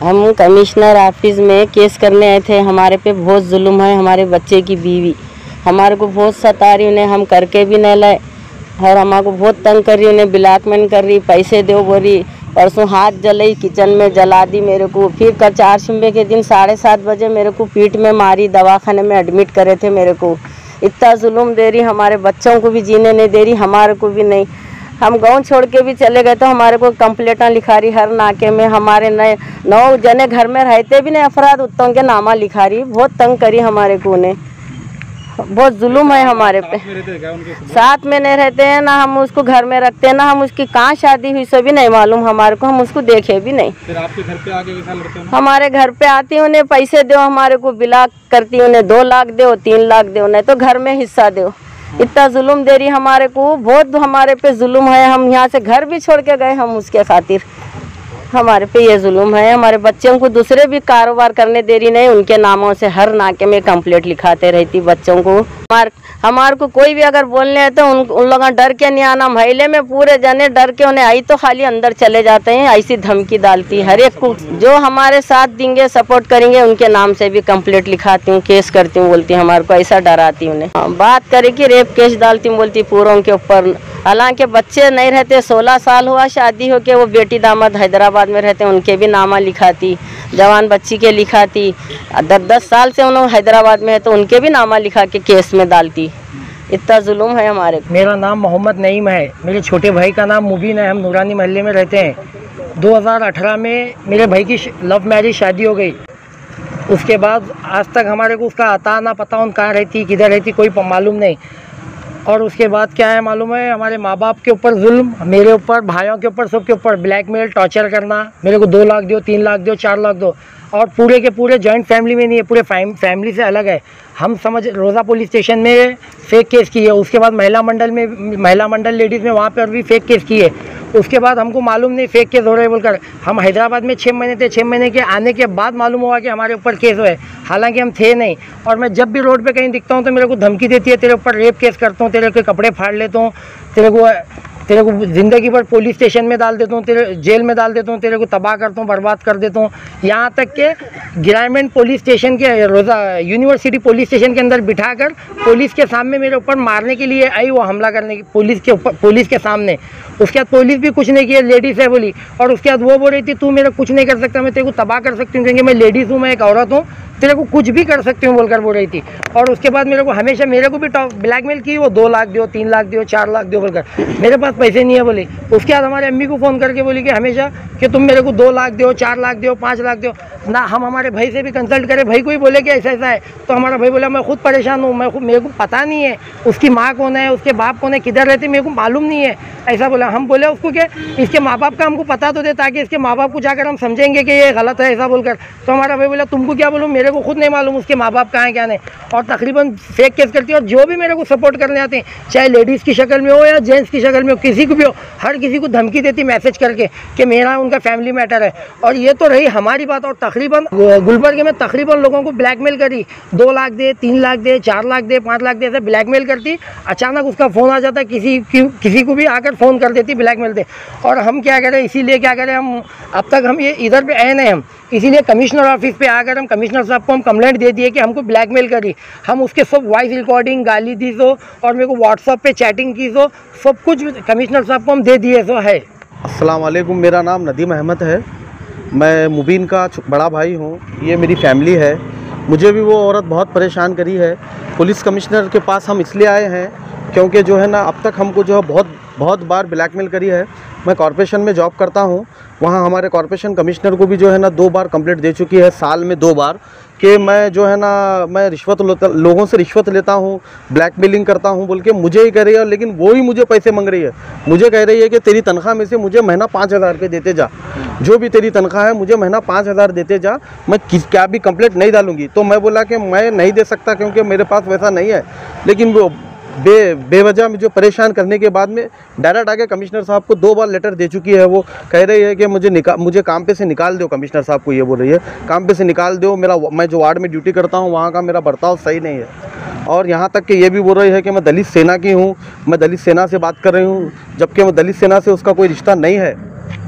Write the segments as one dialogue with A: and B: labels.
A: हम commissioner office में case करने आए थे। हमारे पे बहुत जुल्म है, हमारे बच्चे की बीवी। हमारे को बहुत सता रही उन्हें हम करके भी नहीं लाए। और हमारे को बहुत तंग कर रही, उन्हें ब्लैकमेल कर रही, पैसे दो बोली परसों हाथ जलाई किचन में, जला दी मेरे को। फिर कल चार शुम्बे के दिन साढ़े सात बजे मेरे को पीठ में मारी, दवाखाने में एडमिट करे थे मेरे को। इतना जुल्म दे रही, हमारे बच्चों को भी जीने नहीं दे रही, हमारे को भी नहीं। हम गाँव छोड़ के भी चले गए तो हमारे को कंप्लेटा लिखा रही हर नाके में हमारे नए नौ जने घर में रहते भी नहीं अफराद उत्तों के नामा लिखा रही बहुत तंग करी हमारे को उन्हें। बहुत जुल्म है हमारे पे। साथ में नहीं रहते हैं ना हम उसको घर में रखते हैं ना हम उसकी कहाँ शादी हुई सो भी नहीं मालूम हमारे को हम उसको देखे भी नहीं।
B: फिर आपके घर पे आके
A: हमारे घर पे आती उन्हें पैसे दो हमारे को बिला करती उन्हें दो लाख दो तीन लाख दो नहीं तो घर में हिस्सा दो। इतना जुल्म दे रही हमारे को, बहुत हमारे पे जुल्म है, हम यहाँ से घर भी छोड़ के गए हम उसके खातिर। हमारे पे ये जुल्म है, हमारे बच्चों को दूसरे भी कारोबार करने दे रही, नहीं, उनके नामों से हर नाके में कंप्लेंट लिखाते रहती बच्चों को। हमार हमारे को कोई भी अगर बोलने है तो उन उन लोग डर के नहीं आना। महिले में पूरे जने डर के उन्हें आई तो खाली अंदर चले जाते हैं ऐसी धमकी डालती हर एक को जो हमारे साथ देंगे सपोर्ट करेंगे उनके नाम से भी कंप्लेंट लिखाती हूँ केस करती हूँ बोलती हमारे को ऐसा डराती उन्हें। हाँ, बात करे की रेप केस डालती हूँ बोलती पूरों के ऊपर। हालाँकि बच्चे नहीं रहते सोलह साल हुआ शादी हो के वो बेटी दामाद हैदराबाद में रहते उनके भी नामा लिखाती। जवान बच्ची के लिखा थी। दस दस साल से उन्होंने हैदराबाद में है तो उनके भी नामा लिखा के केस में डालती। इतना जुल्म है हमारे
C: मेरा नाम मोहम्मद नईम है। मेरे छोटे भाई का नाम मुबीन है। हम नूरानी मोहल्ले में रहते हैं। 2018 में मेरे भाई की लव मैरिज शादी हो गई। उसके बाद आज तक हमारे को उसका आता ना पता उन कहाँ रहती, किधर रहती, कोई मालूम नहीं। और उसके बाद क्या है मालूम है? हमारे माँ बाप के ऊपर जुल्म, मेरे ऊपर, भाइयों के ऊपर, सबके ऊपर ब्लैकमेल टॉर्चर करना, मेरे को दो लाख दो, तीन लाख दो, चार लाख दो और पूरे के पूरे जॉइंट फैमिली में नहीं है, पूरे फैमिली से अलग है। हम समझ, रोज़ा पुलिस स्टेशन में फेक केस किए, उसके बाद महिला मंडल में, महिला मंडल लेडीज़ में वहाँ पर भी फेक केस किए। उसके बाद हमको मालूम नहीं फेक केस हो रहे बोलकर। हम हैदराबाद में छः महीने थे छः महीने के आने के बाद मालूम हुआ कि हमारे ऊपर केस हुए हालाँकि हम थे नहीं। और मैं जब भी रोड पे कहीं दिखता हूँ तो मेरे को धमकी देती है, तेरे ऊपर रेप केस करता हूँ, तेरे के कपड़े फाड़ लेता हूँ, तेरे को तेरे को ज़िंदगी भर पुलिस स्टेशन में डाल देता हूँ, तेरे जेल में डाल देता हूँ, तेरे को तबाह करता हूँ, बर्बाद कर देता हूँ। यहाँ तक के ग्रामीण पुलिस स्टेशन के, रोज़ा यूनिवर्सिटी पुलिस स्टेशन के अंदर बिठाकर पुलिस के सामने मेरे ऊपर मारने के लिए आई, वो हमला करने की पुलिस के ऊपर पुलिस के सामने। उसके बाद पुलिस भी कुछ नहीं किया लेडीज़ है बोली। और उसके बाद वो बोल रही थी, तू मेरा कुछ नहीं कर सकता, मैं तेरे को तबाह कर सकती हूँ, क्योंकि मैं लेडीज़ हूँ, मैं एक औरत हूँ। तेरे को कुछ भी कर सकती हूँ, बोलकर बोल रही थी। और उसके बाद मेरे को हमेशा, मेरे को भी ब्लैकमेल की, वो दो लाख दो तीन लाख दो चार लाख दो बोलकर। मेरे पास पैसे नहीं है बोले। उसके बाद हमारे अम्मी को फ़ोन करके बोली कि हमेशा कि तुम मेरे को दो लाख दो, चार लाख दो, पाँच लाख दो। ना, हम हमारे भाई से भी कंसल्ट करें। भाई को ही बोले कि ऐसा ऐसा है तो हमारा भाई बोला, मैं खुद परेशान हूँ, मैं मेरे को पता नहीं है, उसकी माँ कौन है, उसके बाप कौन है, किधर रहते मेरे को मालूम नहीं है। ऐसा बोला। हम बोले उसको कि इसके माँ बाप का हमको पता तो दे, ताकि इसके माँ बाप को जाकर हम समझेंगे कि ये गलत है, ऐसा बोलकर। तो हमारा भाई बोला, तुमको क्या बोलूँ? मेरे को खुद नहीं मालूम उसके माँ बाप कहाँ हैं, क्या नहीं। और तकरीबन फेक केस करती है, और जो भी मेरे को सपोर्ट करने आते हैं, चाहे लेडीज़ की शक्ल में हो या जेंट्स की शक्ल में हो किसी को भी हो, हर किसी को धमकी देती मैसेज करके कि मेरा उनका फैमिली मैटर है। और ये तो रही हमारी बात और तकरीबन, गुलबर्ग में तकरीबन लोगों को ब्लैकमेल करी। दो लाख दे, तीन लाख दे, चार लाख दे, पाँच लाख दे, ऐसे ब्लैकमेल करती। अचानक उसका फ़ोन आ जाता, किसी किसी को भी आकर फ़ोन कर देती ब्लैकमेल दे। और हम क्या करें, इसीलिए क्या करें, हम अब तक हम ये इधर पे आए नहीं हम। इसीलिए कमिश्नर ऑफ़िस पे आकर हम कमिश्नर साहब को हम कंप्लेंट दे दिए कि हमको ब्लैकमेल करी। हम उसके सब वॉइस रिकॉर्डिंग गाली दी सो, और मेरे को व्हाट्सअप पे चैटिंग की सो, सब कुछ कमिश्नर साहब को हम दे दिए सो है।
D: अस्सलाम वालेकुम मेरा नाम नदीम अहमद है। मैं मुबीन का बड़ा भाई हूँ। ये मेरी फैमिली है। मुझे भी वो औरत बहुत परेशान करी है। पुलिस कमिश्नर के पास हम इसलिए आए हैं क्योंकि जो है ना, अब तक हमको जो है बहुत बहुत बार ब्लैकमेल करी है। मैं कॉरपोरेशन में जॉब करता हूँ। वहाँ हमारे कॉरपोरेशन कमिश्नर को भी जो है ना दो बार कंप्लेंट दे चुकी है, साल में दो बार। कि मैं जो है ना, मैं रिश्वत लोगों से रिश्वत लेता हूँ ब्लैकमेलिंग करता हूँ, बोल के मुझे ही कह रही है, लेकिन वो ही मुझे पैसे मांग रही है। मुझे कह रही है कि तेरी तनख्वाह में से मुझे महीना पाँच हज़ार रुपये देते जा। जो भी तेरी तनख्वाह है, मुझे महीना पाँच हज़ार देते जा। मैं किस, क्या भी कंप्लेंट नहीं डालूँगी। तो मैं बोला कि मैं नहीं दे सकता क्योंकि मेरे पास वैसा नहीं है। लेकिन वो बे, बेवजह मुझे परेशान करने के बाद में डायरेक्ट आके कमिश्नर साहब को दो बार लेटर दे चुकी है वो। कह रही है कि मुझे निका, मुझे काम पे से निकाल दो, कमिश्नर साहब को ये बोल रही है। काम पे से निकाल दो, मेरा मैं जो वार्ड में ड्यूटी करता हूँ, वहाँ का मेरा बर्ताव सही नहीं है। और यहाँ तक कि ये भी बोल रही है कि मैं दलित सेना की हूँ, मैं दलित सेना से बात कर रही हूँ, जबकि मैं दलित सेना से उसका कोई रिश्ता नहीं है।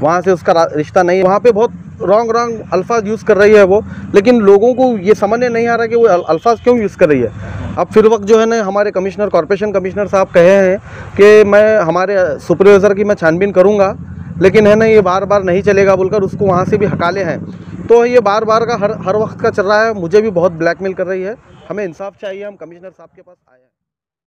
D: वहाँ से उसका रिश्ता नहीं है। वहाँ पे बहुत रॉन्ग रॉन्ग अल्फाज यूज़ कर रही है वो, लेकिन लोगों को ये समझ नहीं आ रहा कि वो अल्फाज क्यों यूज़ कर रही है। अब फिर वक्त जो है ना, हमारे कमिश्नर, कॉरपोरेशन कमिश्नर साहब कहे हैं कि मैं, हमारे सुपरवाइज़र की मैं छानबीन करूँगा, लेकिन है ना, ये बार बार नहीं चलेगा बोलकर उसको वहाँ से भी हकाले हैं। तो ये बार बार का हर हर वक्त का चल रहा है, मुझे भी बहुत ब्लैकमेल कर रही है। हमें इंसाफ चाहिए, हम कमिश्नर साहब के पास आए हैं।